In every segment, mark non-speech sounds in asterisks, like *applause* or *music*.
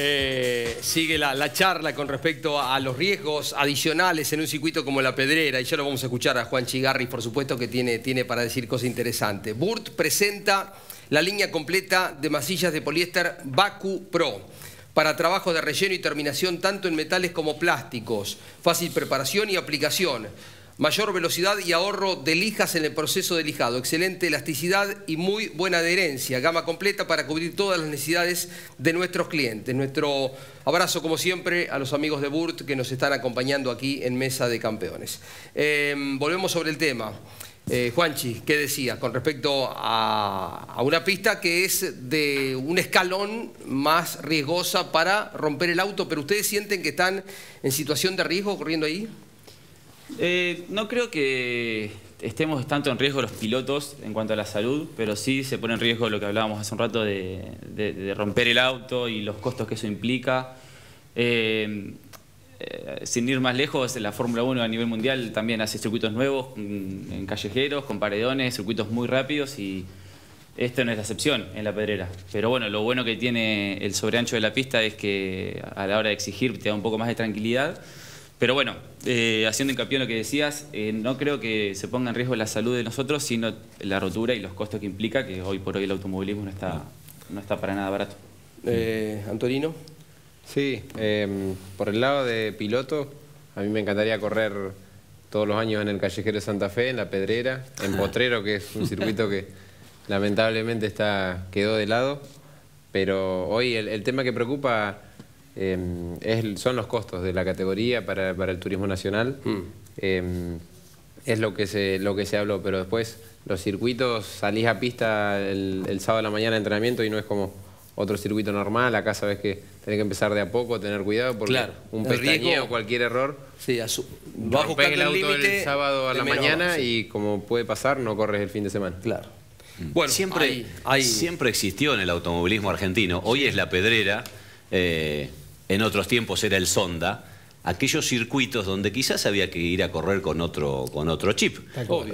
eh, sigue la, charla con respecto a, los riesgos adicionales en un circuito como la Pedrera, y ya lo vamos a escuchar a Juan Chigarri, por supuesto, que tiene, tiene para decir cosas interesantes. Burt presenta la línea completa de masillas de poliéster Baku Pro para trabajo de relleno y terminación tanto en metales como plásticos, fácil preparación y aplicación mayor velocidad y ahorro de lijas en el proceso de lijado, excelente elasticidad y muy buena adherencia, gama completa para cubrir todas las necesidades de nuestros clientes. Nuestro abrazo, como siempre, a los amigos de Burt que nos están acompañando aquí en Mesa de Campeones. Em, volvemos sobre el tema. Eh, Juanchi, ¿qué decía con respecto a, a, una pista que es de un escalón más riesgosa para romper el auto, pero ustedes sienten que están en situación de riesgo corriendo ahí? Eh, no creo que estemos tanto en riesgo los pilotos en cuanto a la salud, pero sí se pone en riesgo lo que hablábamos hace un rato de, romper el auto y los costos que eso implica. Eh, eh, sin ir más lejos, la Fórmula 1 a nivel mundial también hace circuitos nuevos, en callejeros, con paredones, circuitos muy rápidos y esto no es la excepción en la pedrera. Pero bueno, lo bueno que tiene el sobreancho de la pista es que a la hora de exigir te da un poco más de tranquilidad. Pero bueno, eh, haciendo hincapié en lo que decías, eh, no creo que se ponga en riesgo la salud de nosotros, sino la rotura y los costos que implica, que hoy por hoy el automovilismo no está, no está para nada barato. Eh, Antonino. Sí, em, por el lado de piloto, a mí me encantaría correr todos los años en el Callejero de Santa Fe, en La Pedrera, en Potrero, que es un circuito que lamentablemente está, quedó de lado. Pero hoy el tema que preocupa Em, son los costos de la categoría para, el turismo nacional. Mm. Em, es lo que, se, lo que se habló, pero después los circuitos, salís a pista el, sábado a la mañana de entrenamiento y no es como otro circuito normal, acá sabes que tenés que empezar de a poco, tener cuidado porque un pestañeo, cualquier error, sí, rompes el auto el sábado a la mañana y como puede pasar, no corres el fin de semana. Claro. Bueno, siempre, siempre existió en el automovilismo argentino, hoy es la pedrera, eh, en otros tiempos era el Sonda, aquellos circuitos donde quizás había que ir a correr con otro, con otro chip.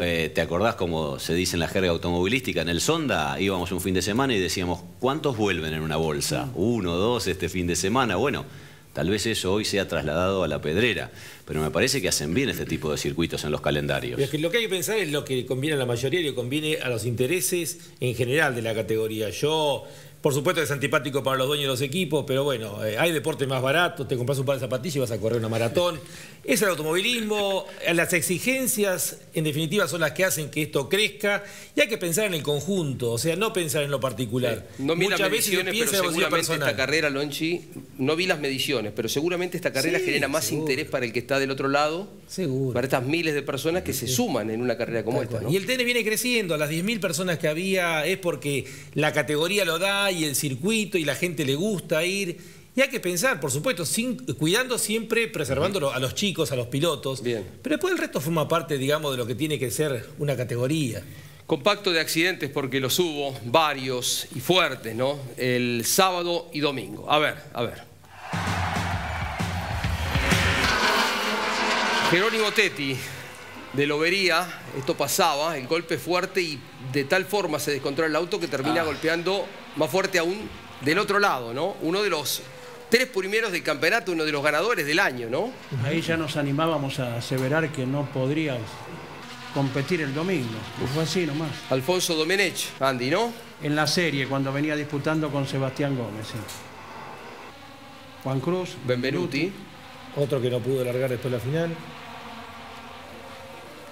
Eh, ¿Te acordás como se dice en la jerga automovilística? En el Sonda íbamos un fin de semana y decíamos, ¿cuántos vuelven en una bolsa? Uno, dos este fin de semana. Bueno, tal vez eso hoy se ha trasladado a la pedrera, pero me parece que hacen bien este tipo de circuitos en los calendarios. lo que hay que pensar es lo que conviene a la mayoría y lo que conviene a los intereses en general de la categoría. Yo por supuesto es antipático para los dueños de los equipos, pero bueno, eh, hay deporte más barato, te compras un par de zapatillas y vas a correr una maratón. Es el automovilismo, las exigencias en definitiva son las que hacen que esto crezca y hay que pensar en el conjunto, o sea, no pensar en lo particular. No vi Muchas las mediciones, pero seguramente esta carrera, Lonchi, no vi las mediciones, pero seguramente esta carrera genera más interés para el que está del otro lado, seguro. para estas miles de personas que se suman en una carrera como esta. Y el TN viene creciendo, a las 10.000 personas que había es porque la categoría lo da y el circuito y la gente le gusta ir. Y hay que pensar, por supuesto, sin, cuidando siempre, preservándolo a los chicos, a los pilotos. Bien. Pero después el resto forma parte, digamos, de lo que tiene que ser una categoría. Compacto de accidentes porque los hubo, varios y fuertes, ¿no? El sábado y domingo. A ver, a ver. Jerónimo Tetti, de Lobería, esto pasaba, el golpe fuerte y de tal forma se descontrola el auto que termina ah. golpeando más fuerte aún del otro lado, ¿no? Uno de los tres primeros del campeonato, uno de los ganadores del año, ¿no? Ahí ya nos animábamos a aseverar que no podrías competir el domingo. Fue así nomás. Alfonso Domenech, Andy, ¿no? En la serie, cuando venía disputando con Sebastián Gómez, sí. Juan Cruz. Benvenuti. Otro que no pudo largar después de la final.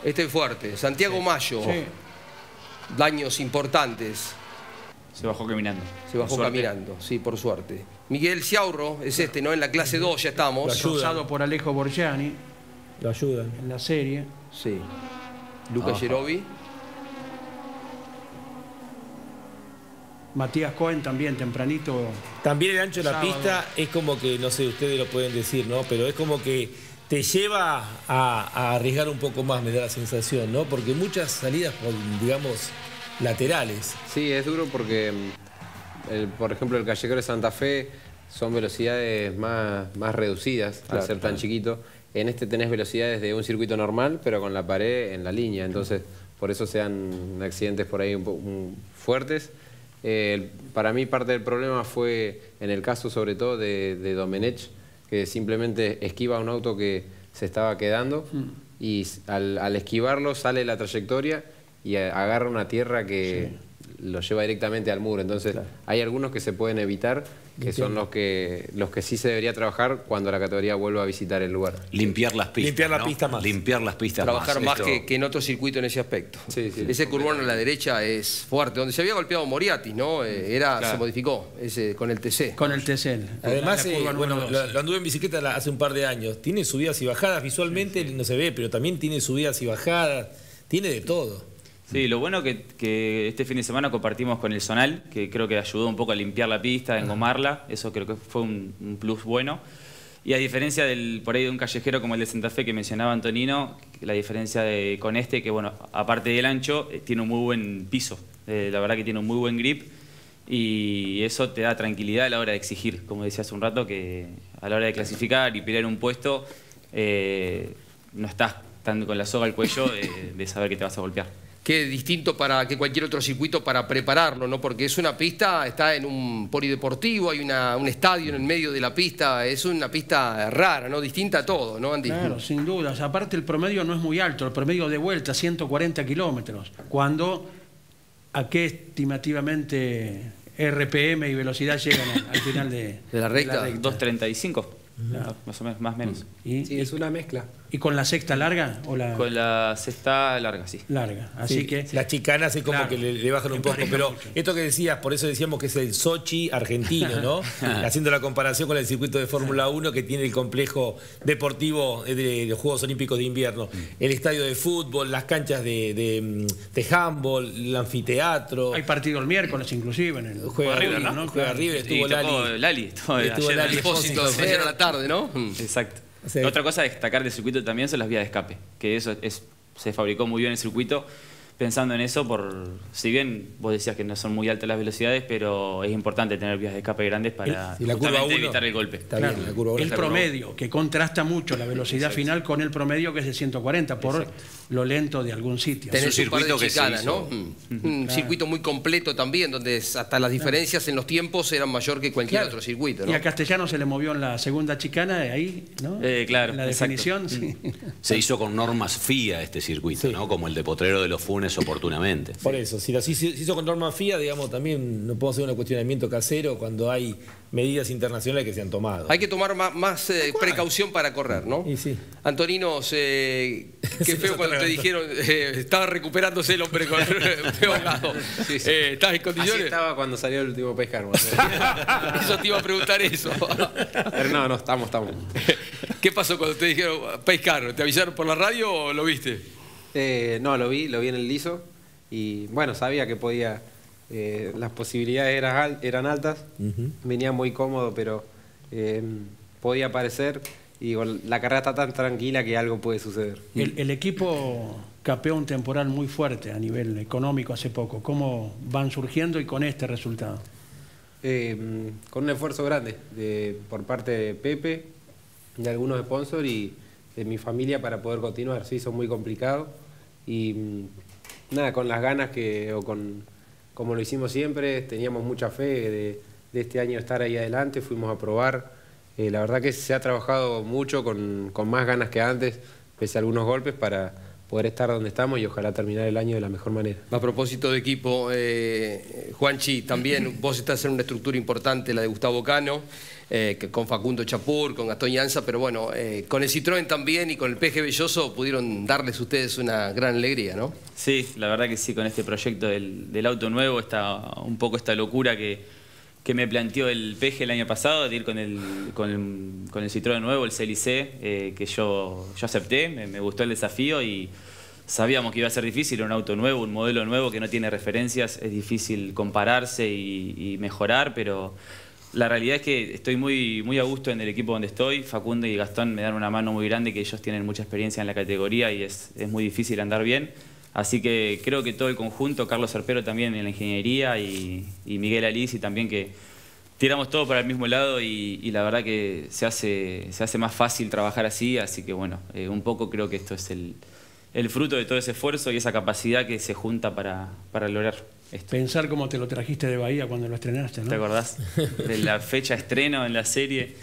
Este es fuerte. Santiago Mayo. Sí. Daños importantes. Se bajó caminando. Se bajó caminando, sí, por suerte. Miguel Ciaurro es este, ¿no? En la clase 2 ya estamos. Usado por Alejo Borgiani. Lo ayudan. En la serie. Sí. Lucas Gerovi. Matías Cohen también, tempranito. También el ancho de la pista es como que, no sé, ustedes lo pueden decir, ¿no? Pero es como que te lleva a, a arriesgar un poco más, me da la sensación, ¿no? Porque muchas salidas, digamos, laterales. Sí, es duro porque, mm, por ejemplo, el callejero de Santa Fe son velocidades más, más reducidas al ser tan chiquito. En este tenés velocidades de un circuito normal, pero con la pared en la línea. Entonces, por eso se dan accidentes por ahí un poco fuertes. Eh, para mí parte del problema fue en el caso sobre todo de, de Domenech, que simplemente esquiva un auto que se estaba quedando mm. y al, esquivarlo sale la trayectoria y agarra una tierra que lo lleva directamente al muro. Entonces hay algunos que se pueden evitar que son los que los que sí se debería trabajar cuando la categoría vuelva a visitar el lugar. Limpiar las pistas. Limpiar la pista más. Limpiar las pistas Trabajar más, que, en otro circuito en ese aspecto. ese curbón a la derecha es fuerte. Donde se había golpeado Moriati, ¿no? Eh, era, Se modificó ese, con el TC. Con el TC. Además, eh, bueno, lo, anduve en bicicleta hace un par de años. Tiene subidas y bajadas. Visualmente no se ve, pero también tiene subidas y bajadas. Tiene de todo. Sí, lo bueno que, que este fin de semana compartimos con el Zonal, que creo que ayudó un poco a limpiar la pista, a engomarla, eso creo que fue un, plus bueno. Y a diferencia del por ahí de un callejero como el de Santa Fe que mencionaba Antonino, la diferencia de, con este, que bueno, aparte del ancho, eh, tiene un muy buen piso, eh, la verdad que tiene un muy buen grip. Y eso te da tranquilidad a la hora de exigir, como decía hace un rato, que a la hora de clasificar y pelear un puesto, eh, no estás tan con la soga al cuello de saber que te vas a golpear que distinto para que cualquier otro circuito para prepararlo, ¿no? Porque es una pista, está en un polideportivo, hay un estadio en el medio de la pista, es una pista rara, ¿no? Distinta a todo, ¿no, Andy? Claro, sin dudas. Aparte el promedio no es muy alto, el promedio de vuelta, 140 kilómetros, cuando a qué estimativamente RPM y velocidad llegan al final de, de la recta. 2.35 más o menos, más menos. ¿Y, sí, es una mezcla. ¿Y con la sexta larga? O la... Con la sexta larga, sí. Larga, así que... Las chicanas es como que le, bajan un poco, pero esto que decías, por eso decíamos que es el Sochi argentino, ¿no? *laughs* Haciendo la comparación con el circuito de Fórmula 1 que tiene el complejo deportivo de, los Juegos Olímpicos de Invierno. El estadio de fútbol, las canchas de, de, handball, el anfiteatro. Hay partido el miércoles inclusive en el... Juega River, ¿no? Juega River, estuvo Lali. Lali. Estuvo, estuvo Lali. de a la tarde, ¿no? Exacto. Otra cosa a destacar del circuito también son las vías de escape, que eso es, se fabricó muy bien el circuito. Pensando en eso, por si bien vos decías que no son muy altas las velocidades, pero es importante tener vías de escape grandes para evitar el golpe. el promedio, que contrasta mucho la velocidad final con el promedio que es de 140, por lo lento de algún sitio. Tenés un circuito que ¿no? Un circuito muy completo también, donde hasta las diferencias en los tiempos eran mayor que cualquier otro circuito. Y a Castellano se le movió en la segunda chicana, ahí, ¿no? Eh, claro. la definición, Se hizo con normas FIA este circuito, ¿no? Como el de Potrero de los Funes oportunamente. Por eso, si lo hizo con norma FIA, digamos, también no puedo hacer un cuestionamiento casero cuando hay medidas internacionales que se han tomado. Hay que tomar más, eh, precaución para correr, ¿no? Y sí. Antonino, *laughs* qué feo cuando te dijeron, eh, estaba recuperándose el hombre con *laughs* ahogado. Eh, ¿Estás en condiciones? Así estaba cuando salió el último pescar. *laughs* eso te iba a preguntar eso. Pero no, no, estamos, estamos. ¿Qué pasó cuando te dijeron pescar? ¿Te avisaron por la radio o lo viste? Eh, no, lo vi, lo vi en el liso y bueno, sabía que podía, eh, las posibilidades eran, eran altas, venía muy cómodo, pero eh, podía aparecer y la carrera está tan tranquila que algo puede suceder. El, equipo capeó un temporal muy fuerte a nivel económico hace poco. ¿Cómo van surgiendo y con este resultado? con un esfuerzo grande de, por parte de Pepe, de algunos sponsors y de mi familia para poder continuar. Sí, son muy complicados y mm, nada, con las ganas que, o con, como lo hicimos siempre, teníamos mucha fe de, este año estar ahí adelante, fuimos a probar. Eh, la verdad que se ha trabajado mucho, con, con más ganas que antes, pese a algunos golpes, para poder estar donde estamos y ojalá terminar el año de la mejor manera. A propósito de equipo, eh, Juanchi, también vos estás en una estructura importante, la de Gustavo Cano, eh, con Facundo Chapur, con Gastón Llanza, pero bueno, eh, con el Citroën también y con el PG Belloso pudieron darles ustedes una gran alegría, ¿no? Sí, la verdad que sí, con este proyecto del, auto nuevo, está un poco esta locura que, que me planteó el PG el año pasado, de ir con el, con el, con el Citroën nuevo, el CLC, eh, que yo, yo acepté, me, gustó el desafío y sabíamos que iba a ser difícil, un auto nuevo, un modelo nuevo que no tiene referencias, es difícil compararse y mejorar, pero la realidad es que estoy muy, muy a gusto en el equipo donde estoy. Facundo y Gastón me dan una mano muy grande, que ellos tienen mucha experiencia en la categoría y es, muy difícil andar bien. Así que creo que todo el conjunto, Carlos Serpero también en la ingeniería y, Miguel Alici también que tiramos todo para el mismo lado y, la verdad que se hace, se hace más fácil trabajar así. Así que bueno, eh, un poco creo que esto es el, fruto de todo ese esfuerzo y esa capacidad que se junta para, para lograr. Pensar cómo te lo trajiste de Bahía cuando lo estrenaste, ¿no? ¿Te acordás? De la fecha estreno en la serie.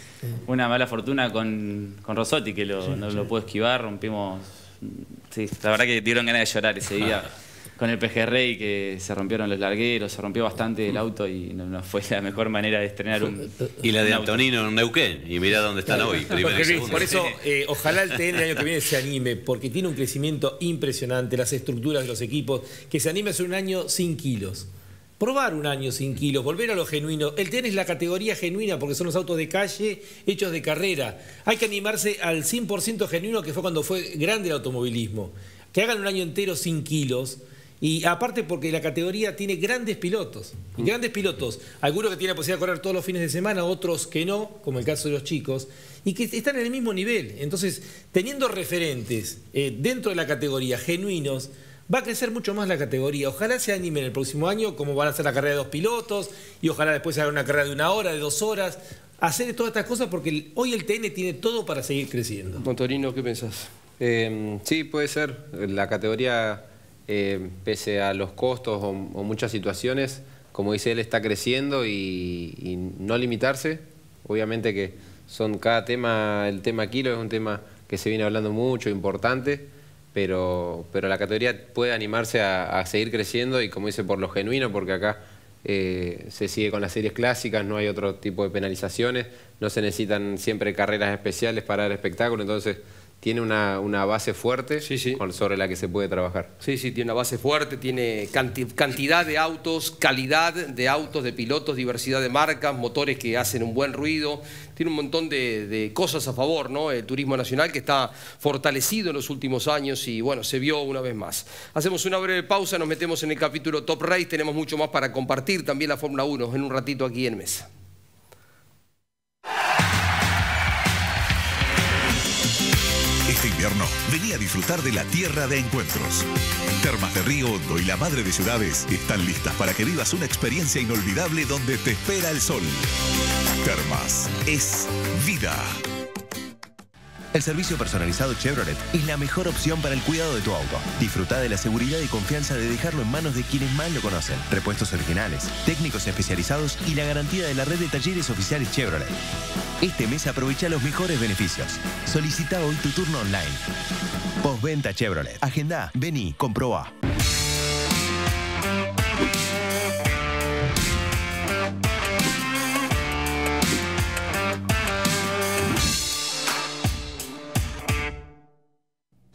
Una mala fortuna con, con Rosotti, que lo, no lo pudo esquivar, rompimos... Sí, la verdad que dieron ganas de llorar ese día. *laughs* con el Rey que se rompieron los largueros, se rompió bastante el auto y no, fue la mejor manera de estrenar un. Y la de Antonino en Neuquén, y mirá dónde están hoy. *laughs* por eso, eh, ojalá el TN el año que viene se anime, porque tiene un crecimiento impresionante, las estructuras de los equipos, que se anime a hacer un año sin kilos. Probar un año sin kilos, volver a lo genuino. El TN es la categoría genuina porque son los autos de calle hechos de carrera. Hay que animarse al 100% genuino que fue cuando fue grande el automovilismo. Que hagan un año entero sin kilos y aparte porque la categoría tiene grandes pilotos. Grandes pilotos, algunos que tienen la posibilidad de correr todos los fines de semana, otros que no, como el caso de los chicos, y que están en el mismo nivel. Entonces, teniendo referentes eh, dentro de la categoría genuinos, va a crecer mucho más la categoría. Ojalá se anime en el próximo año, como van a hacer la carrera de dos pilotos, y ojalá después se haga una carrera de una hora, de dos horas. Hacer todas estas cosas porque hoy el TN tiene todo para seguir creciendo. Montorino, ¿qué pensás? Eh, sí, puede ser. La categoría eh, pese a los costos o, muchas situaciones, como dice él, está creciendo y, no limitarse. Obviamente que son cada tema, el tema kilo es un tema que se viene hablando mucho, importante, pero, pero la categoría puede animarse a, seguir creciendo y como dice, por lo genuino, porque acá eh, se sigue con las series clásicas, no hay otro tipo de penalizaciones, no se necesitan siempre carreras especiales para dar espectáculo, entonces tiene una, base fuerte sobre la que se puede trabajar. Sí, sí, tiene una base fuerte, tiene cantidad de autos, calidad de autos, de pilotos, diversidad de marcas, motores que hacen un buen ruido, tiene un montón de, cosas a favor, ¿no? El turismo nacional que está fortalecido en los últimos años y bueno, se vio una vez más. Hacemos una breve pausa, nos metemos en el capítulo Top Race, tenemos mucho más para compartir, también la Fórmula 1 en un ratito aquí en Mesa. Este invierno, venía a disfrutar de la tierra de encuentros. Termas de Río Hondo y la Madre de Ciudades están listas para que vivas una experiencia inolvidable donde te espera el sol. Termas es vida. El servicio personalizado Chevrolet es la mejor opción para el cuidado de tu auto. Disfruta de la seguridad y confianza de dejarlo en manos de quienes más lo conocen. Repuestos originales, técnicos especializados y la garantía de la red de talleres oficiales Chevrolet. Este mes aprovecha los mejores beneficios. Solicita hoy tu turno online. Postventa Chevrolet. Agenda, vení, comproba.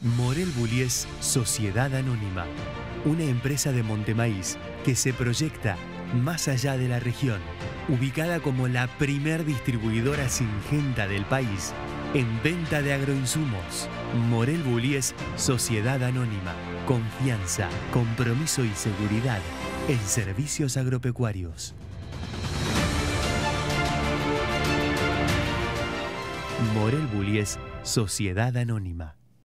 Morel Bullies Sociedad Anónima, una empresa de Montemaíz que se proyecta más allá de la región, ubicada como la primer distribuidora singenta del país en venta de agroinsumos. Morel Bullies Sociedad Anónima, confianza, compromiso y seguridad en servicios agropecuarios. Morel Bullies Sociedad Anónima.